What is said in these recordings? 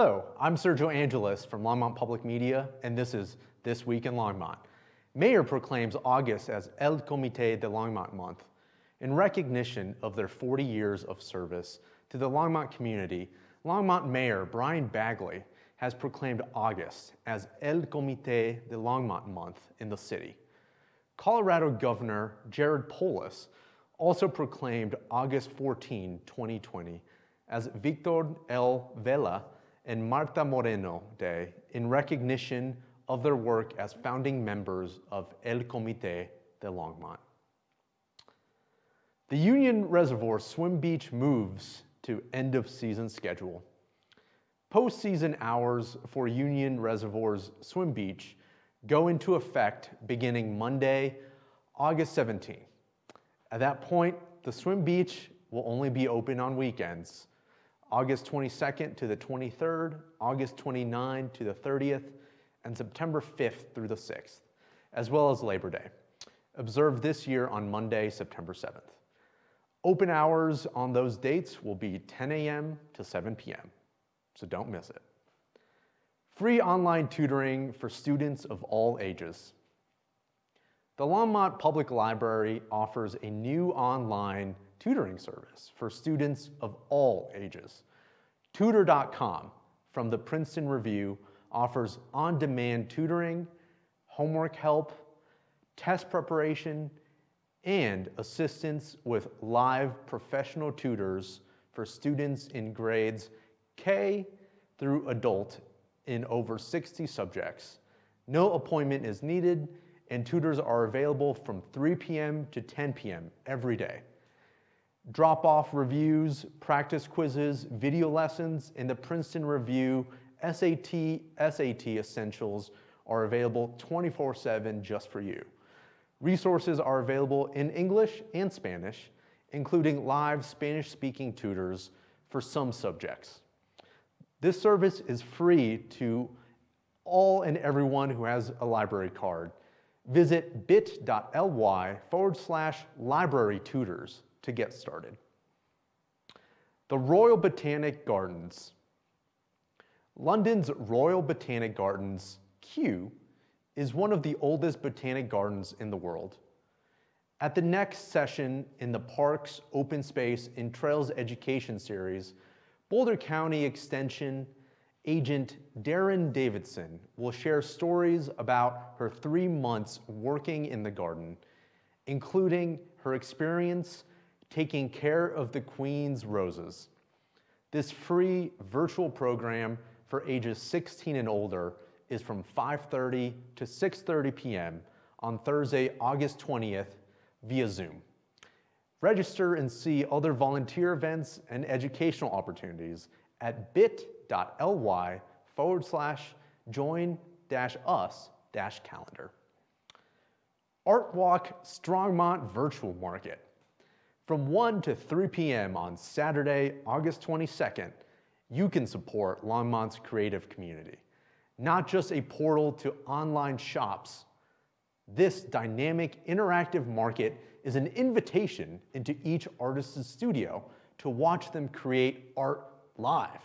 Hello, I'm Sergio Angelis from Longmont Public Media, and this is This Week in Longmont. Mayor proclaims August as El Comité de Longmont Month in recognition of their 40 years of service to the Longmont community. Longmont Mayor Brian Bagley has proclaimed August as El Comité de Longmont Month in the city. Colorado Governor Jared Polis also proclaimed August 14, 2020 as Victor L. Vela and Marta Moreno Day in recognition of their work as founding members of El Comité de Longmont. The Union Reservoir Swim Beach moves to end of season schedule. Postseason hours for Union Reservoir's Swim Beach go into effect beginning Monday, August 17th. At that point, the swim beach will only be open on weekends, August 22nd to the 23rd, August 29th to the 30th, and September 5th through the 6th, as well as Labor Day, observed this year on Monday, September 7th. Open hours on those dates will be 10 a.m. to 7 p.m., so don't miss it. Free online tutoring for students of all ages. The Longmont Public Library offers a new online tutoring service for students of all ages. Tutor.com from the Princeton Review offers on-demand tutoring, homework help, test preparation, and assistance with live professional tutors for students in grades K through adult in over 60 subjects. No appointment is needed and tutors are available from 3 p.m. to 10 p.m. every day. Drop off reviews, practice quizzes, video lessons, and the Princeton Review SAT, SAT Essentials are available 24 7 just for you. Resources are available in English and Spanish, including live Spanish speaking tutors for some subjects. This service is free to all and everyone who has a library card. Visit bit.ly forward slash library tutors to get started. The Royal Botanic Gardens. London's Royal Botanic Gardens, Kew, is one of the oldest botanic gardens in the world. At the next session in the Parks, Open Space, and Trails Education Series, Boulder County Extension agent Darren Davidson will share stories about her three months working in the garden, including her experience taking care of the Queen's roses. This free virtual program for ages 16 and older is from 5.30 to 6.30 p.m. on Thursday, August 20th via Zoom. Register and see other volunteer events and educational opportunities at bit.ly forward slash join dash us dash calendar. Art Walk Strongmont Virtual Market. From 1 to 3 p.m. on Saturday, August 22nd, you can support Longmont's creative community. Not just a portal to online shops, this dynamic interactive market is an invitation into each artist's studio to watch them create art live.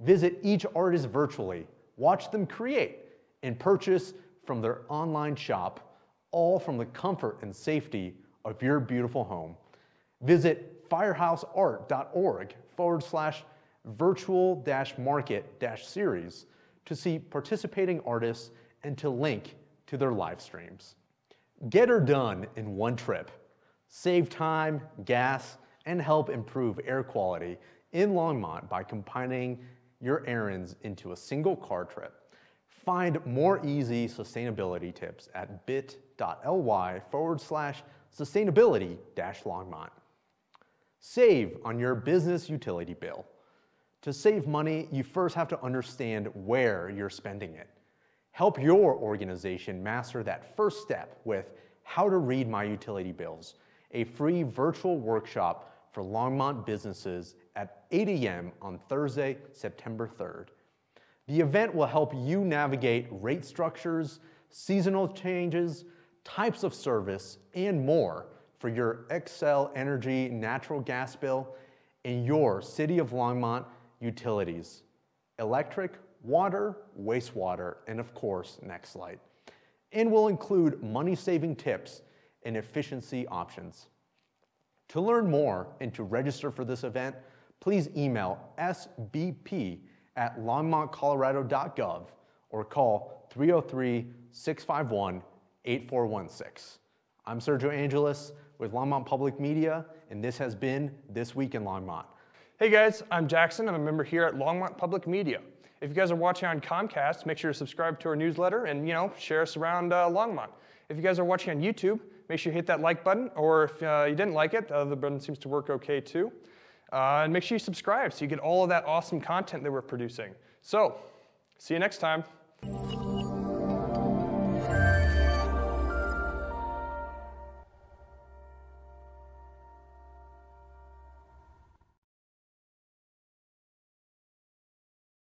Visit each artist virtually, watch them create, and purchase from their online shop, all from the comfort and safety of your beautiful home. Visit firehouseart.org forward slash virtual dash market dash series to see participating artists and to link to their live streams. Get her done in one trip. Save time, gas, and help improve air quality in Longmont by combining your errands into a single car trip. Find more easy sustainability tips at bit.ly forward slash sustainability dash Longmont. Save on your business utility bill. To save money, you first have to understand where you're spending it. Help your organization master that first step with How to Read My Utility Bills, a free virtual workshop for Longmont businesses at 8 a.m. on Thursday, September 3rd. The event will help you navigate rate structures, seasonal changes, types of service, and more for your Xcel Energy natural gas bill and your City of Longmont utilities. electric, water, wastewater, and of course, Nextlight. And will include money saving tips and efficiency options. To learn more and to register for this event, please email sbp at longmontcolorado.gov or call 303 651 8416. I'm Sergio Angeles with Longmont Public Media, and this has been This Week in Longmont. Hey guys, I'm Jackson. I'm a member here at Longmont Public Media. If you guys are watching on Comcast, make sure to subscribe to our newsletter and you know share us around uh, Longmont. If you guys are watching on YouTube, make sure you hit that like button, or if uh, you didn't like it, the other button seems to work okay too. Uh, and make sure you subscribe so you get all of that awesome content that we're producing. So, see you next time.